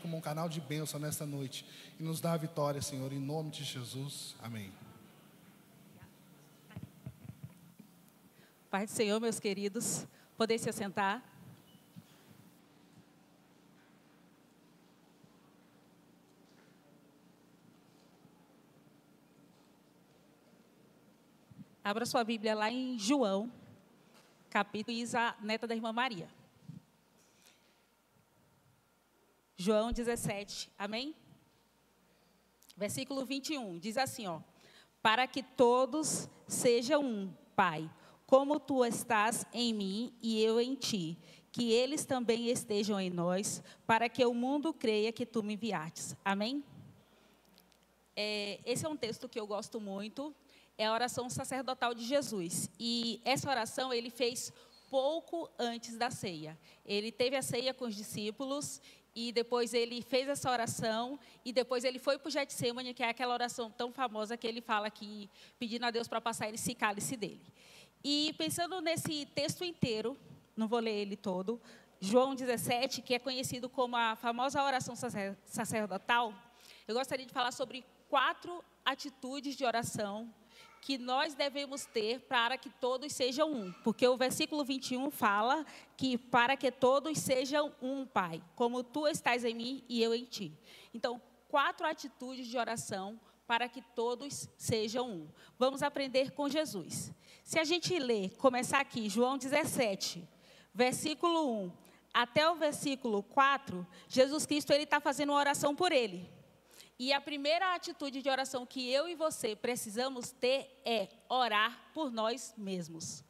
como um canal de bênção nesta noite e nos dá a vitória, Senhor, em nome de Jesus. Amém. Pai do Senhor, meus queridos, poder se assentar. Abra sua Bíblia lá em João, capítulo Isa, neta da irmã Maria. João 17, amém? Versículo 21, diz assim, ó. Para que todos sejam um, Pai, como tu estás em mim e eu em ti, que eles também estejam em nós, para que o mundo creia que tu me enviaste. Amém? É, esse é um texto que eu gosto muito, é a oração sacerdotal de Jesus. E essa oração ele fez pouco antes da ceia. Ele teve a ceia com os discípulos e depois ele fez essa oração e depois ele foi para o Getsemane, que é aquela oração tão famosa que ele fala aqui, pedindo a Deus para passar esse cálice dele. E pensando nesse texto inteiro, não vou ler ele todo, João 17, que é conhecido como a famosa oração sacerdotal, eu gostaria de falar sobre quatro atitudes de oração que nós devemos ter para que todos sejam um. Porque o versículo 21 fala que para que todos sejam um, Pai, como tu estás em mim e eu em ti. Então, quatro atitudes de oração para que todos sejam um. Vamos aprender com Jesus. Se a gente ler, começar aqui, João 17, versículo 1 até o versículo 4, Jesus Cristo ele está fazendo uma oração por ele. E a primeira atitude de oração que eu e você precisamos ter é orar por nós mesmos.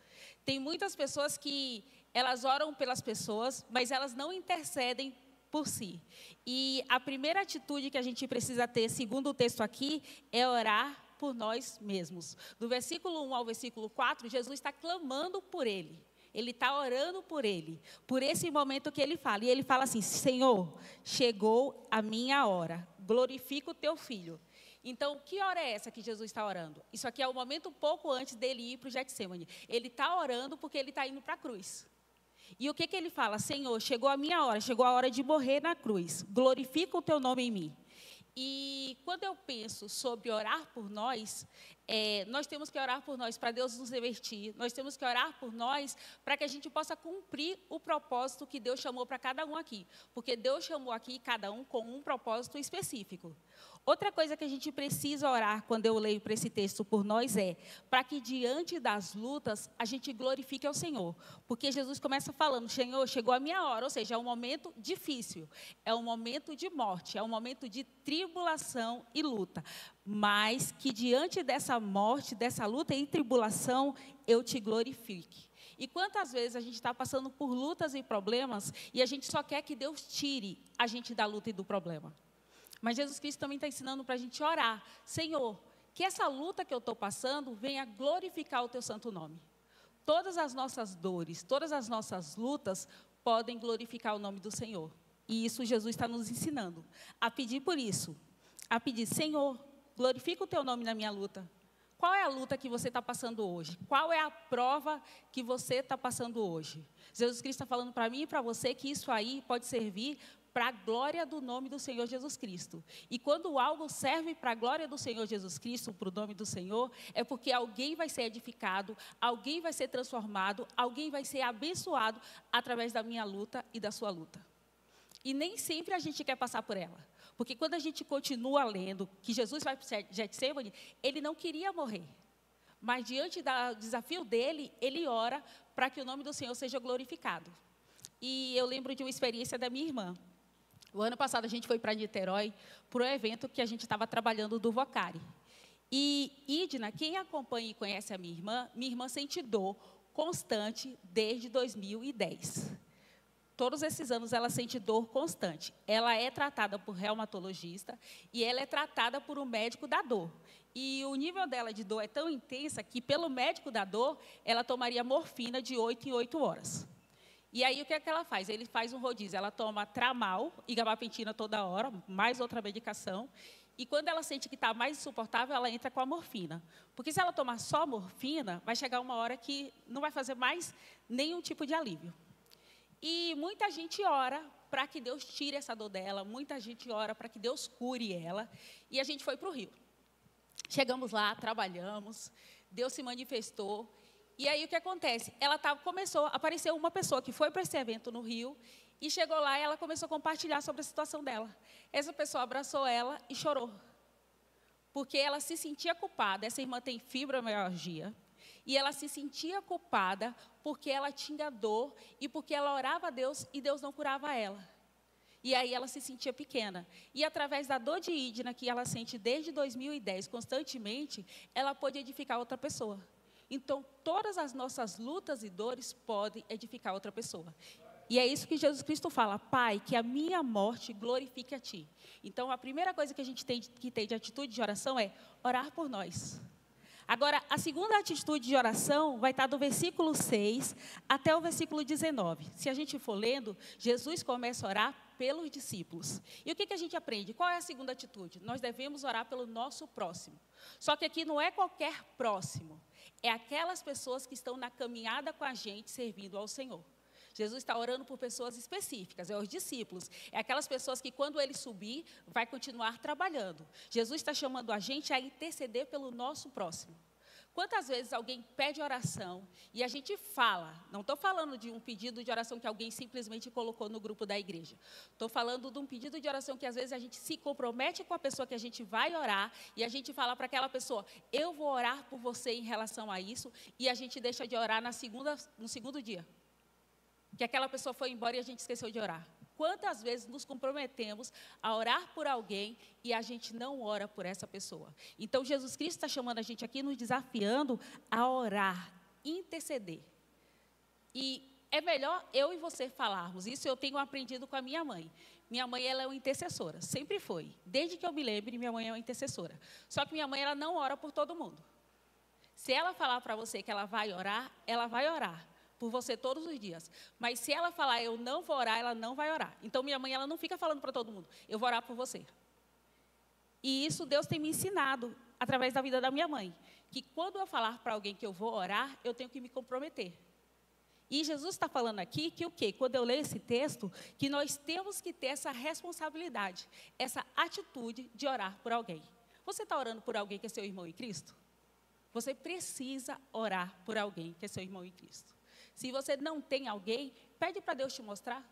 Tem muitas pessoas que elas oram pelas pessoas, mas elas não intercedem por si. E a primeira atitude que a gente precisa ter, segundo o texto aqui, é orar por nós mesmos. Do versículo 1 ao versículo 4, Jesus está clamando por ele. Ele está orando por ele, por esse momento que ele fala. E ele fala assim: Senhor, chegou a minha hora glorifica o teu filho. Então, que hora é essa que Jesus está orando? Isso aqui é o momento pouco antes dele ir para o Getsemane. Ele está orando porque ele está indo para a cruz. E o que, que ele fala? Senhor, chegou a minha hora, chegou a hora de morrer na cruz. Glorifica o teu nome em mim. E quando eu penso sobre orar por nós, é, nós temos que orar por nós para Deus nos revertir, nós temos que orar por nós para que a gente possa cumprir o propósito que Deus chamou para cada um aqui, porque Deus chamou aqui cada um com um propósito específico. Outra coisa que a gente precisa orar quando eu leio para esse texto por nós é para que diante das lutas a gente glorifique ao Senhor. Porque Jesus começa falando: Senhor, chegou a minha hora, ou seja, é um momento difícil, é um momento de morte, é um momento de tribulação e luta. Mas que diante dessa morte, dessa luta e tribulação, eu te glorifique. E quantas vezes a gente está passando por lutas e problemas e a gente só quer que Deus tire a gente da luta e do problema. Mas Jesus Cristo também está ensinando para a gente orar. Senhor, que essa luta que eu estou passando venha glorificar o teu santo nome. Todas as nossas dores, todas as nossas lutas podem glorificar o nome do Senhor. E isso Jesus está nos ensinando. A pedir por isso. A pedir, Senhor, glorifica o teu nome na minha luta. Qual é a luta que você está passando hoje? Qual é a prova que você está passando hoje? Jesus Cristo está falando para mim e para você que isso aí pode servir para a glória do nome do Senhor Jesus Cristo. E quando algo serve para a glória do Senhor Jesus Cristo, para o nome do Senhor, é porque alguém vai ser edificado, alguém vai ser transformado, alguém vai ser abençoado através da minha luta e da sua luta. E nem sempre a gente quer passar por ela. Porque quando a gente continua lendo que Jesus vai para Getsemane, ele não queria morrer. Mas diante do desafio dele, ele ora para que o nome do Senhor seja glorificado. E eu lembro de uma experiência da minha irmã. O ano passado a gente foi para Niterói para um evento que a gente estava trabalhando do Vocari. E Idna, quem acompanha e conhece a minha irmã, minha irmã sente dor constante desde 2010. Todos esses anos ela sente dor constante. Ela é tratada por reumatologista e ela é tratada por um médico da dor. E o nível dela de dor é tão intensa que, pelo médico da dor, ela tomaria morfina de 8 em 8 horas. E aí o que é que ela faz? Ele faz um rodízio. Ela toma tramal e gabapentina toda hora, mais outra medicação. E quando ela sente que está mais insuportável, ela entra com a morfina. Porque se ela tomar só morfina, vai chegar uma hora que não vai fazer mais nenhum tipo de alívio. E muita gente ora para que Deus tire essa dor dela, muita gente ora para que Deus cure ela. E a gente foi para o Rio. Chegamos lá, trabalhamos, Deus se manifestou. E aí o que acontece? Ela tava, começou, apareceu uma pessoa que foi para esse evento no Rio e chegou lá e ela começou a compartilhar sobre a situação dela. Essa pessoa abraçou ela e chorou. Porque ela se sentia culpada. Essa irmã tem fibromialgia. E ela se sentia culpada porque ela tinha dor e porque ela orava a Deus e Deus não curava ela. E aí ela se sentia pequena. E através da dor de ídina que ela sente desde 2010 constantemente, ela pode edificar outra pessoa. Então, todas as nossas lutas e dores podem edificar outra pessoa. E é isso que Jesus Cristo fala, Pai, que a minha morte glorifique a Ti. Então, a primeira coisa que a gente tem que ter de atitude de oração é orar por nós. Agora, a segunda atitude de oração vai estar do versículo 6 até o versículo 19. Se a gente for lendo, Jesus começa a orar pelos discípulos. E o que, que a gente aprende? Qual é a segunda atitude? Nós devemos orar pelo nosso próximo. Só que aqui não é qualquer próximo, é aquelas pessoas que estão na caminhada com a gente servindo ao Senhor. Jesus está orando por pessoas específicas, é os discípulos. É aquelas pessoas que, quando ele subir, vai continuar trabalhando. Jesus está chamando a gente a interceder pelo nosso próximo. Quantas vezes alguém pede oração e a gente fala, não estou falando de um pedido de oração que alguém simplesmente colocou no grupo da igreja. Estou falando de um pedido de oração que às vezes a gente se compromete com a pessoa que a gente vai orar e a gente fala para aquela pessoa, eu vou orar por você em relação a isso, e a gente deixa de orar na segunda, no segundo dia que aquela pessoa foi embora e a gente esqueceu de orar. Quantas vezes nos comprometemos a orar por alguém e a gente não ora por essa pessoa? Então, Jesus Cristo está chamando a gente aqui, nos desafiando a orar, interceder. E é melhor eu e você falarmos. Isso eu tenho aprendido com a minha mãe. Minha mãe ela é uma intercessora, sempre foi. Desde que eu me lembre, minha mãe é uma intercessora. Só que minha mãe ela não ora por todo mundo. Se ela falar para você que ela vai orar, ela vai orar por você todos os dias. Mas se ela falar eu não vou orar, ela não vai orar. Então minha mãe ela não fica falando para todo mundo, eu vou orar por você. E isso Deus tem me ensinado através da vida da minha mãe, que quando eu falar para alguém que eu vou orar, eu tenho que me comprometer. E Jesus está falando aqui que o quê? Quando eu leio esse texto, que nós temos que ter essa responsabilidade, essa atitude de orar por alguém. Você está orando por alguém que é seu irmão em Cristo? Você precisa orar por alguém que é seu irmão em Cristo. Se você não tem alguém, pede para Deus te mostrar.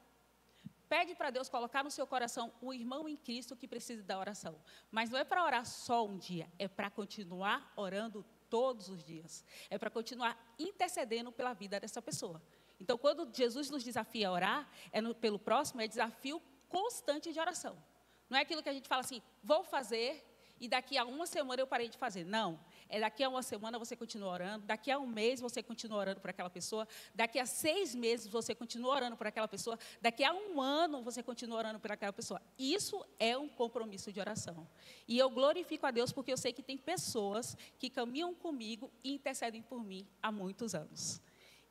Pede para Deus colocar no seu coração o irmão em Cristo que precisa da oração. Mas não é para orar só um dia, é para continuar orando todos os dias. É para continuar intercedendo pela vida dessa pessoa. Então, quando Jesus nos desafia a orar, é no, pelo próximo, é desafio constante de oração. Não é aquilo que a gente fala assim, vou fazer e daqui a uma semana eu parei de fazer. Não. É daqui a uma semana você continua orando, daqui a um mês você continua orando por aquela pessoa, daqui a seis meses você continua orando por aquela pessoa, daqui a um ano você continua orando por aquela pessoa. Isso é um compromisso de oração. E eu glorifico a Deus porque eu sei que tem pessoas que caminham comigo e intercedem por mim há muitos anos.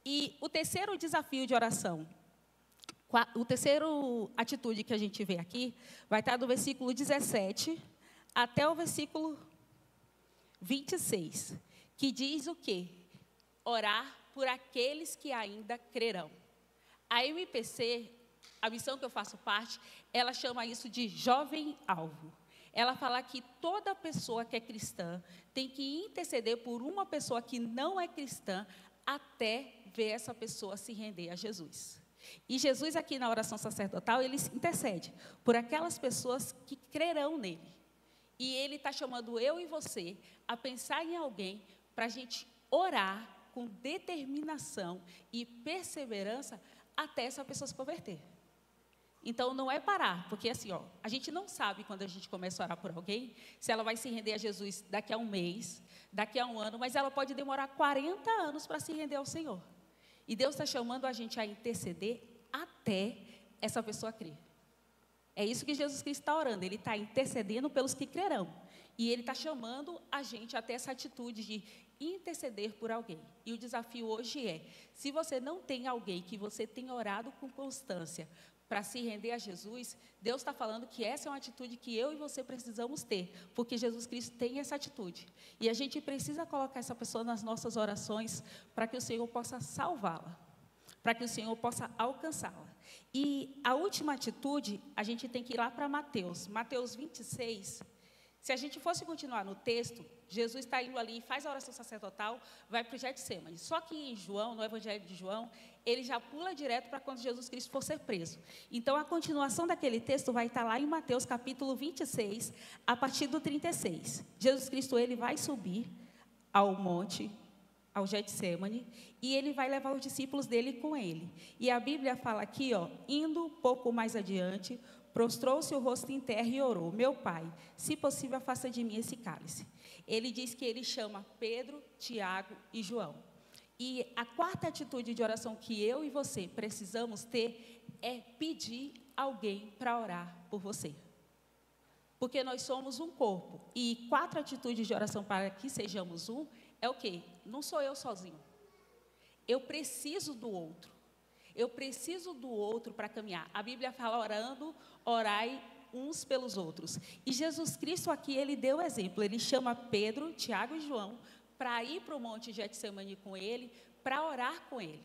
E o terceiro desafio de oração, o terceiro atitude que a gente vê aqui, vai estar do versículo 17 até o versículo 26, que diz o quê? Orar por aqueles que ainda crerão. A MPC, a missão que eu faço parte, ela chama isso de jovem alvo. Ela fala que toda pessoa que é cristã tem que interceder por uma pessoa que não é cristã até ver essa pessoa se render a Jesus. E Jesus aqui na oração sacerdotal, ele intercede por aquelas pessoas que crerão nele. E Ele está chamando eu e você a pensar em alguém para a gente orar com determinação e perseverança até essa pessoa se converter. Então não é parar, porque assim, ó, a gente não sabe quando a gente começa a orar por alguém, se ela vai se render a Jesus daqui a um mês, daqui a um ano, mas ela pode demorar 40 anos para se render ao Senhor. E Deus está chamando a gente a interceder até essa pessoa crer. É isso que Jesus Cristo está orando. Ele está intercedendo pelos que crerão. E Ele está chamando a gente até essa atitude de interceder por alguém. E o desafio hoje é: se você não tem alguém que você tenha orado com constância para se render a Jesus, Deus está falando que essa é uma atitude que eu e você precisamos ter, porque Jesus Cristo tem essa atitude. E a gente precisa colocar essa pessoa nas nossas orações para que o Senhor possa salvá-la, para que o Senhor possa alcançá-la. E a última atitude, a gente tem que ir lá para Mateus. Mateus 26. Se a gente fosse continuar no texto, Jesus está indo ali, faz a oração sacerdotal, vai para o Getsemane. Só que em João, no Evangelho de João, ele já pula direto para quando Jesus Cristo for ser preso. Então, a continuação daquele texto vai estar lá em Mateus capítulo 26, a partir do 36. Jesus Cristo, ele vai subir ao monte, ao Getsemane, e ele vai levar os discípulos dele com ele. E a Bíblia fala aqui, ó, indo um pouco mais adiante, prostrou-se o rosto em terra e orou: Meu pai, se possível, faça de mim esse cálice. Ele diz que ele chama Pedro, Tiago e João. E a quarta atitude de oração que eu e você precisamos ter é pedir alguém para orar por você. Porque nós somos um corpo. E quatro atitudes de oração para que sejamos um é o quê? Não sou eu sozinho. Eu preciso do outro. Eu preciso do outro para caminhar. A Bíblia fala orando, orai uns pelos outros. E Jesus Cristo aqui, ele deu o exemplo. Ele chama Pedro, Tiago e João para ir para o monte Getsemane com ele, para orar com ele.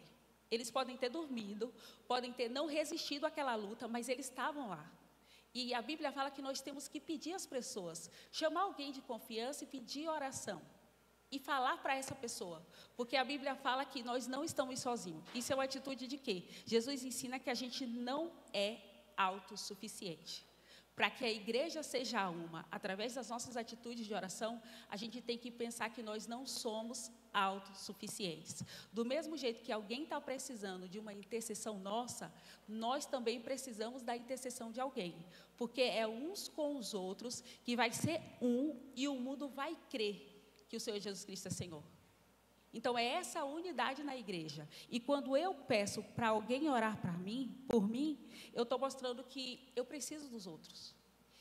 Eles podem ter dormido, podem ter não resistido àquela luta, mas eles estavam lá. E a Bíblia fala que nós temos que pedir às pessoas, chamar alguém de confiança e pedir oração e falar para essa pessoa, porque a Bíblia fala que nós não estamos sozinhos. Isso é uma atitude de quê? Jesus ensina que a gente não é autossuficiente. Para que a igreja seja uma, através das nossas atitudes de oração, a gente tem que pensar que nós não somos autossuficientes. Do mesmo jeito que alguém está precisando de uma intercessão nossa, nós também precisamos da intercessão de alguém, porque é uns com os outros que vai ser um e o mundo vai crer que o Senhor Jesus Cristo é Senhor. Então é essa unidade na igreja. E quando eu peço para alguém orar para mim, por mim, eu estou mostrando que eu preciso dos outros.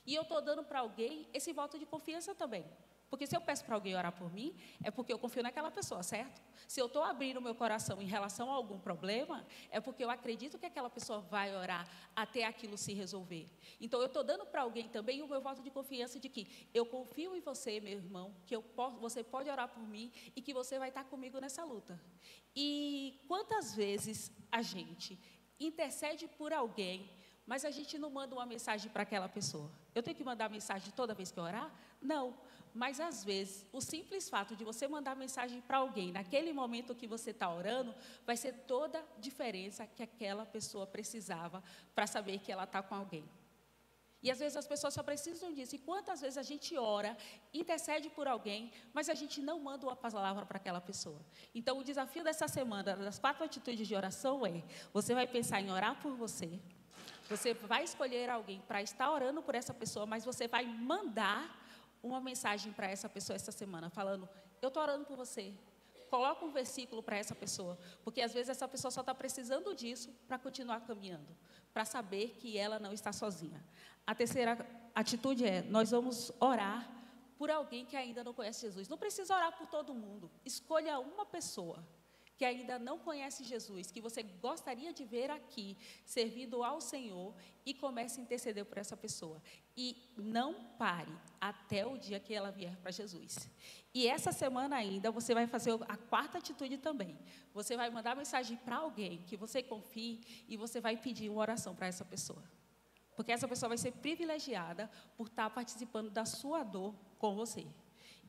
E eu estou dando para alguém esse voto de confiança também. Porque se eu peço para alguém orar por mim, é porque eu confio naquela pessoa, certo? Se eu estou abrindo meu coração em relação a algum problema, é porque eu acredito que aquela pessoa vai orar até aquilo se resolver. Então eu estou dando para alguém também o meu voto de confiança de que eu confio em você, meu irmão, que eu posso, você pode orar por mim e que você vai estar comigo nessa luta. E quantas vezes a gente intercede por alguém, mas a gente não manda uma mensagem para aquela pessoa? Eu tenho que mandar mensagem toda vez que eu orar? Não. Mas às vezes, o simples fato de você mandar mensagem para alguém naquele momento que você está orando, vai ser toda a diferença que aquela pessoa precisava para saber que ela está com alguém. E às vezes as pessoas só precisam disso. E quantas vezes a gente ora, intercede por alguém, mas a gente não manda uma palavra para aquela pessoa. Então, o desafio dessa semana, das quatro atitudes de oração, é: você vai pensar em orar por você, você vai escolher alguém para estar orando por essa pessoa, mas você vai mandar uma mensagem para essa pessoa essa semana, falando: Eu estou orando por você. Coloca um versículo para essa pessoa, porque às vezes essa pessoa só está precisando disso para continuar caminhando, para saber que ela não está sozinha. A terceira atitude é: nós vamos orar por alguém que ainda não conhece Jesus. Não precisa orar por todo mundo, escolha uma pessoa que ainda não conhece Jesus, que você gostaria de ver aqui, servindo ao Senhor, e comece a interceder por essa pessoa. E não pare até o dia que ela vier para Jesus. E essa semana ainda você vai fazer a quarta atitude também. Você vai mandar mensagem para alguém que você confie e você vai pedir uma oração para essa pessoa. Porque essa pessoa vai ser privilegiada por estar participando da sua dor com você.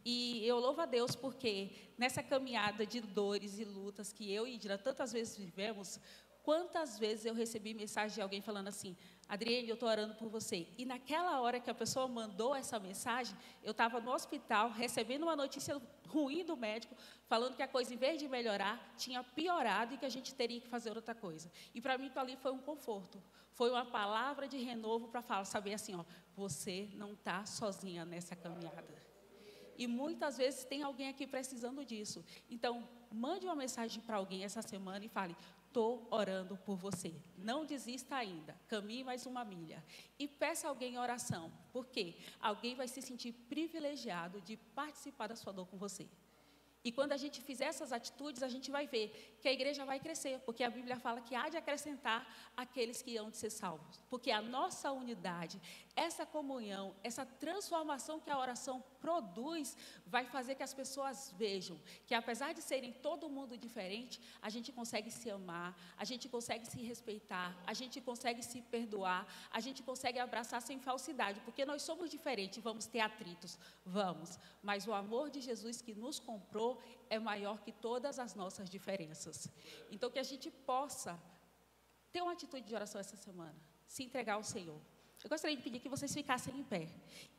E eu louvo a Deus porque nessa caminhada de dores e lutas que eu e Idra tantas vezes vivemos, quantas vezes eu recebi mensagem de alguém falando assim: Adriane, eu estou orando por você. E naquela hora que a pessoa mandou essa mensagem, eu estava no hospital recebendo uma notícia ruim do médico, falando que a coisa, em vez de melhorar, tinha piorado e que a gente teria que fazer outra coisa. E para mim, ali foi um conforto. Foi uma palavra de renovo para falar, saber assim: ó, você não está sozinha nessa caminhada. E muitas vezes tem alguém aqui precisando disso. Então, mande uma mensagem para alguém essa semana e fale: Estou orando por você. Não desista ainda. Caminhe mais uma milha. E peça alguém oração. Por quê? Alguém vai se sentir privilegiado de participar da sua dor com você. E quando a gente fizer essas atitudes, a gente vai ver que a igreja vai crescer, porque a Bíblia fala que há de acrescentar aqueles que hão de ser salvos. Porque a nossa unidade, essa comunhão, essa transformação que a oração produz, vai fazer que as pessoas vejam que apesar de serem todo mundo diferente, a gente consegue se amar, a gente consegue se respeitar, a gente consegue se perdoar, a gente consegue abraçar sem falsidade, porque nós somos diferentes, vamos ter atritos, vamos, mas o amor de Jesus que nos comprou é maior que todas as nossas diferenças. Então, que a gente possa ter uma atitude de oração essa semana, se entregar ao Senhor. Eu gostaria de pedir que vocês ficassem em pé.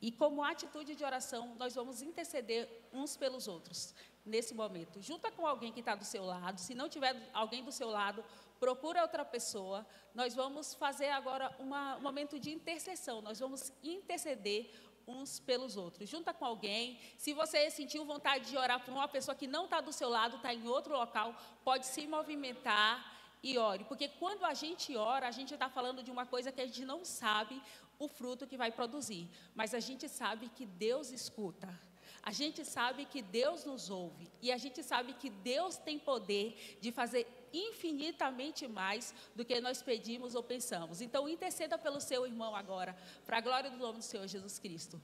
E como atitude de oração, nós vamos interceder uns pelos outros nesse momento. Junta com alguém que está do seu lado. Se não tiver alguém do seu lado, procura outra pessoa. Nós vamos fazer agora uma, um momento de intercessão. Nós vamos interceder uns pelos outros. Junta com alguém. Se você sentiu vontade de orar por uma pessoa que não está do seu lado, está em outro local, pode se movimentar e ore. Porque quando a gente ora, a gente está falando de uma coisa que a gente não sabe o fruto que vai produzir. Mas a gente sabe que Deus escuta. A gente sabe que Deus nos ouve. E a gente sabe que Deus tem poder de fazer infinitamente mais do que nós pedimos ou pensamos. Então, interceda pelo seu irmão agora, para a glória do nome do Senhor Jesus Cristo.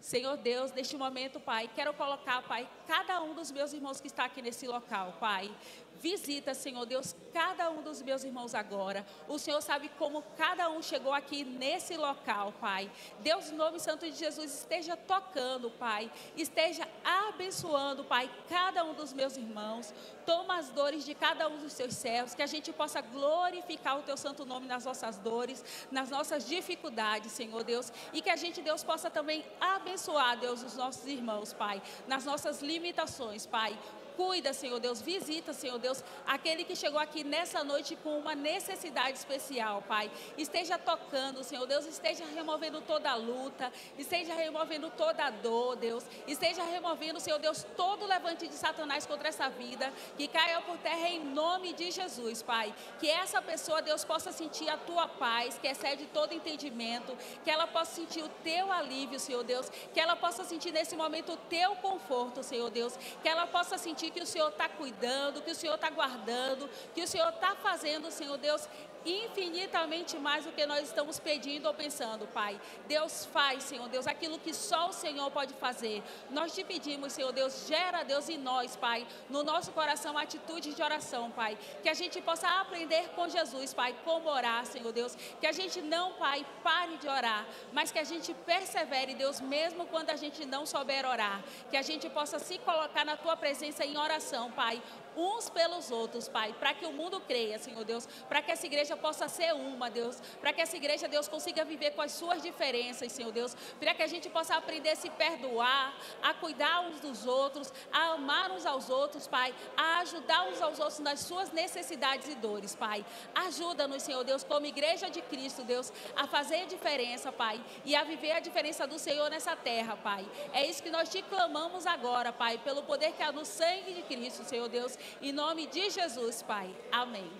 Senhor Deus, neste momento, Pai, quero colocar, Pai, cada um dos meus irmãos que está aqui nesse local, Pai. Visita, Senhor Deus, cada um dos meus irmãos agora. O Senhor sabe como cada um chegou aqui nesse local, Pai. Deus, em nome santo de Jesus, esteja tocando, Pai. Esteja abençoando, Pai, cada um dos meus irmãos. Toma as dores de cada um dos seus servos, que a gente possa glorificar o teu santo nome nas nossas dores, nas nossas dificuldades, Senhor Deus. E que a gente, Deus, possa também abençoar, Deus, os nossos irmãos, Pai, nas nossas limitações, Pai Cuida, Senhor Deus, visita, Senhor Deus, aquele que chegou aqui nessa noite com uma necessidade especial, Pai. Esteja tocando, Senhor Deus, esteja removendo toda a luta, esteja removendo toda a dor, Deus. Esteja removendo, Senhor Deus, todo o levante de Satanás contra essa vida, que caia por terra em nome de Jesus, Pai. Que essa pessoa, Deus, possa sentir a tua paz, que excede todo entendimento, que ela possa sentir o teu alívio, Senhor Deus, que ela possa sentir nesse momento o teu conforto, Senhor Deus, que ela possa sentir que o Senhor está cuidando, que o Senhor está guardando, que o Senhor está fazendo, Senhor Deus, infinitamente mais do que nós estamos pedindo ou pensando, Pai. Deus faz, Senhor Deus, aquilo que só o Senhor pode fazer. Nós te pedimos, Senhor Deus, gera, Deus, em nós, Pai, no nosso coração, atitude de oração, Pai. Que a gente possa aprender com Jesus, Pai, como orar, Senhor Deus. Que a gente não, Pai, pare de orar, mas que a gente persevere, Deus, mesmo quando a gente não souber orar. Que a gente possa se colocar na tua presença em oração, Pai, uns pelos outros, Pai, para que o mundo creia, Senhor Deus, para que essa igreja possa ser uma, Deus, para que essa igreja, Deus, consiga viver com as suas diferenças, Senhor Deus, para que a gente possa aprender a se perdoar, a cuidar uns dos outros, a amar uns aos outros, Pai, a ajudar uns aos outros nas suas necessidades e dores, Pai. Ajuda-nos, Senhor Deus, como igreja de Cristo, Deus, a fazer a diferença, Pai, e a viver a diferença do Senhor nessa terra, Pai. É isso que nós te clamamos agora, Pai, pelo poder que há no sangue de Cristo, Senhor Deus, em nome de Jesus, Pai. Amém.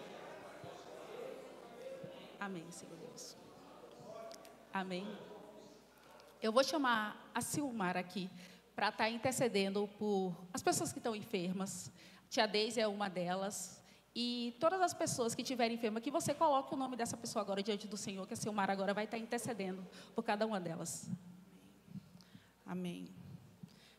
Amém, Senhor Deus. Amém. Eu vou chamar a Silmar aqui para estar tá intercedendo por as pessoas que estão enfermas. Tia Deise é uma delas. E todas as pessoas que estiverem enfermas, que você coloque o nome dessa pessoa agora diante do Senhor, que a Silmar agora vai estar tá intercedendo por cada uma delas. Amém.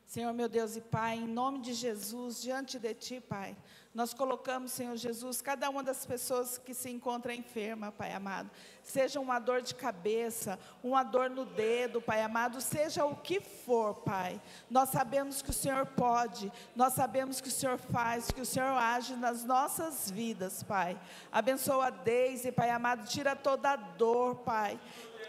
Senhor meu Deus e Pai, em nome de Jesus, diante de Ti, Pai, nós colocamos, Senhor Jesus, cada uma das pessoas que se encontra enferma, Pai amado, seja uma dor de cabeça, uma dor no dedo, Pai amado, seja o que for, Pai, nós sabemos que o Senhor pode, nós sabemos que o Senhor faz, que o Senhor age nas nossas vidas, Pai. Abençoa a Deise, Pai amado, tira toda a dor, Pai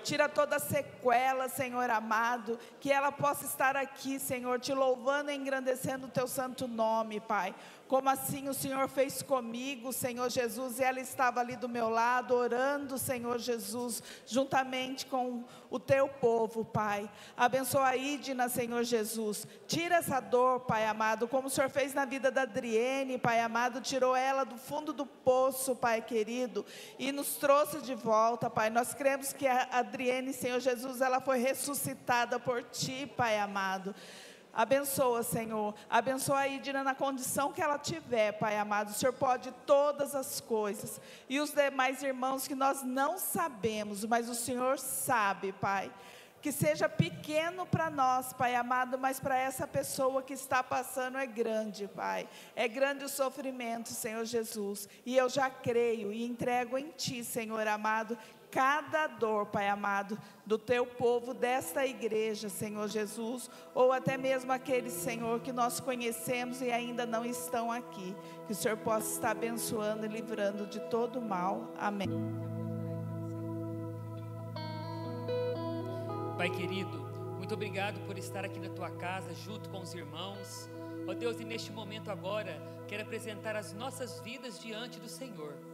tira toda sequela, Senhor amado, que ela possa estar aqui, Senhor, te louvando e engrandecendo o teu santo nome, Pai como assim o Senhor fez comigo, Senhor Jesus, e ela estava ali do meu lado, orando, Senhor Jesus, juntamente com o teu povo, Pai. Abençoa a Idna, Senhor Jesus. Tira essa dor, Pai amado, como o Senhor fez na vida da Adriene, Pai amado, tirou ela do fundo do poço, Pai querido, e nos trouxe de volta, Pai. Nós cremos que a Adriene, Senhor Jesus, ela foi ressuscitada por Ti, Pai amado. Abençoa, Senhor. Abençoa a Idina na condição que ela tiver, Pai amado. O Senhor pode todas as coisas. E os demais irmãos que nós não sabemos, mas o Senhor sabe, Pai. Que seja pequeno para nós, Pai amado, mas para essa pessoa que está passando é grande, Pai. É grande o sofrimento, Senhor Jesus. E eu já creio e entrego em Ti, Senhor amado, cada dor, Pai amado, do teu povo, desta igreja, Senhor Jesus, ou até mesmo aqueles, Senhor, que nós conhecemos e ainda não estão aqui. Que o Senhor possa estar abençoando e livrando de todo mal. Amém. Pai querido, muito obrigado por estar aqui na tua casa junto com os irmãos. Ó Deus, e neste momento agora, quero apresentar as nossas vidas diante do Senhor.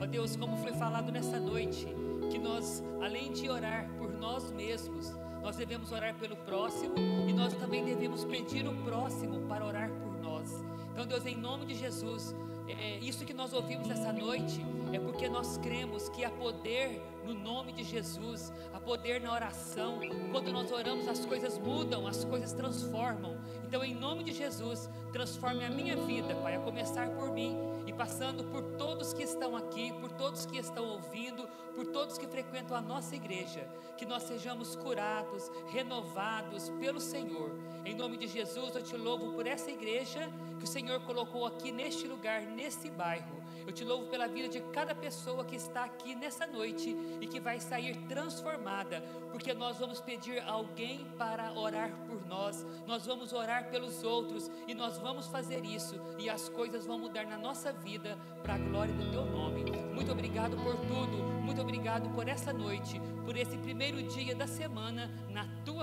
Ó Deus, como foi falado nessa noite, que nós, além de orar por nós mesmos, nós devemos orar pelo próximo e nós também devemos pedir o próximo para orar por nós. Então, Deus, em nome de Jesus, é, é, isso que nós ouvimos essa noite é porque nós cremos que há poder no nome de Jesus, há poder na oração. Quando nós oramos, as coisas mudam, as coisas transformam. Então, em nome de Jesus, transforme a minha vida, Pai, a começar por mim e passando por todos que estão aqui, por todos que estão ouvindo, por todos que frequentam a nossa igreja, que nós sejamos curados, renovados pelo Senhor. Em nome de Jesus, eu te louvo por essa igreja que o Senhor colocou aqui neste lugar, nesse bairro. Eu te louvo pela vida de cada pessoa que está aqui nessa noite e que vai sair transformada, porque nós vamos pedir alguém para orar por nós, nós vamos orar pelos outros e nós vamos fazer isso e as coisas vão mudar na nossa vida para a glória do teu nome. Muito obrigado por tudo, muito obrigado por essa noite, por esse primeiro dia da semana na tua